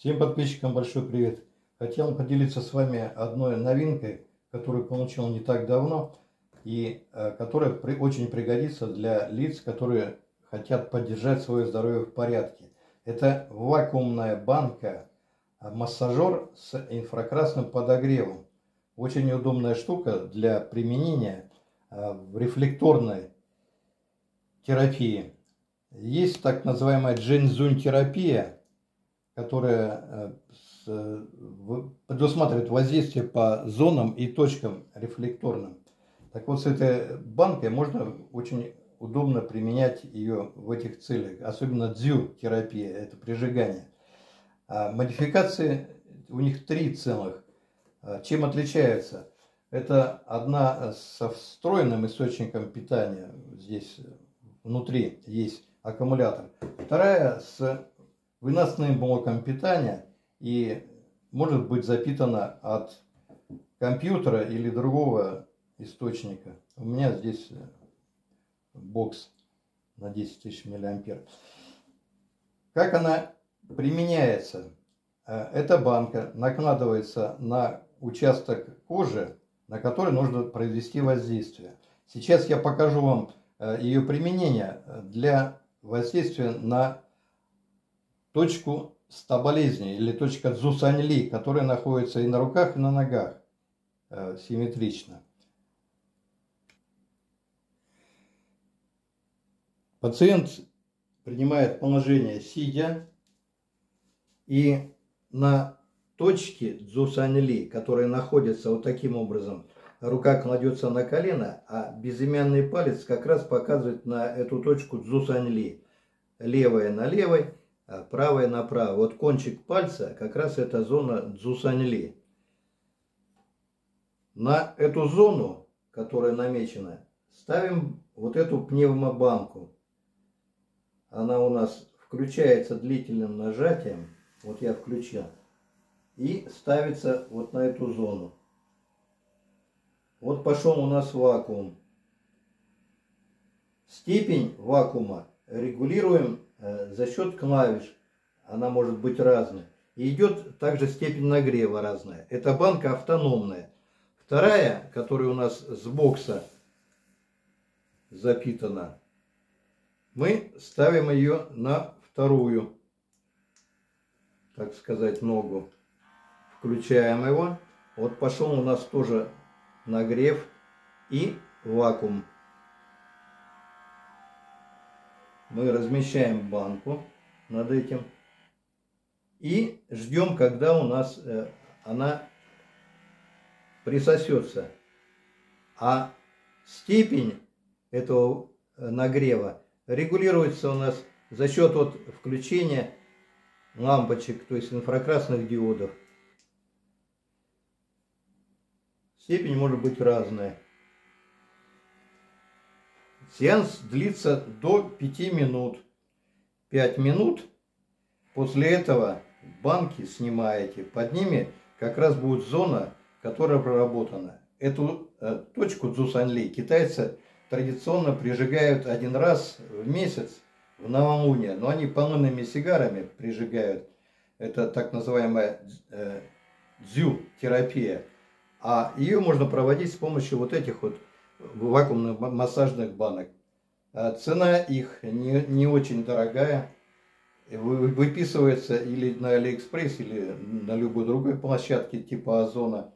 Всем подписчикам большой привет. Хотел поделиться с вами одной новинкой, которую получил не так давно и э, которая при, очень пригодится для лиц, которые хотят поддержать свое здоровье в порядке. Это вакуумная банка, э, массажер с инфракрасным подогревом. Очень удобная штука для применения э, в рефлекторной терапии. Есть так называемая джензунь-терапия, которая э, предусматривает воздействие по зонам и точкам рефлекторным. Так вот, с этой банкой можно очень удобно применять ее в этих целях, особенно дзю-терапия, это прижигание. А модификации у них три целых. А чем отличаются? Это одна со встроенным источником питания, здесь внутри есть аккумулятор. Вторая с выносным блоком питания и может быть запитана от компьютера или другого источника. У меня здесь э, бокс на 10 тысяч миллиампер. Как она применяется? Э, эта банка накладывается на участок кожи, на который нужно произвести воздействие. Сейчас я покажу вам э, ее применение для воздействия на точку стаболезни или точка дзусаньли, которая находится и на руках, и на ногах э, симметрично. Пациент принимает положение сидя и на точке дзусаньли, которая находится вот таким образом, рука кладется на колено, а безымянный палец как раз показывает на эту точку дзусаньли. Левая на левой, а правая направо. Вот кончик пальца как раз это зона дзусаньли. На эту зону, которая намечена, ставим вот эту пневмобанку. Она у нас включается длительным нажатием. Вот я включил. И ставится вот на эту зону. Вот пошел у нас вакуум. Степень вакуума регулируем за счет клавиш. Она может быть разной. И идет также степень нагрева разная. Эта банка автономная. Вторая, которая у нас с бокса запитана, мы ставим ее на вторую, так сказать, ногу. Включаем его. Вот пошел у нас тоже нагрев и вакуум. Мы размещаем банку над этим и ждем, когда у нас э, она присосется. А степень этого э, нагрева регулируется у нас за счет вот включения лампочек, то есть инфракрасных диодов. Степень может быть разная. Сеанс длится до 5 минут. 5 минут. После этого банки снимаете. Под ними как раз будет зона, которая проработана. Эту э, точку Дзусанли китайцы традиционно прижигают один раз в месяц в новолуние. Но они полынными сигарами прижигают. Это так называемая э, дзю-терапия. А ее можно проводить с помощью вот этих вот вакуумных массажных банок. А цена их не, не очень дорогая. Выписывается или на Алиэкспресс, или на любой другой площадке типа Озона.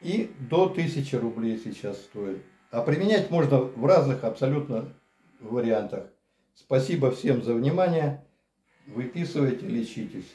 И до 1000 рублей сейчас стоит. А применять можно в разных абсолютно вариантах. Спасибо всем за внимание. Выписывайте, лечитесь.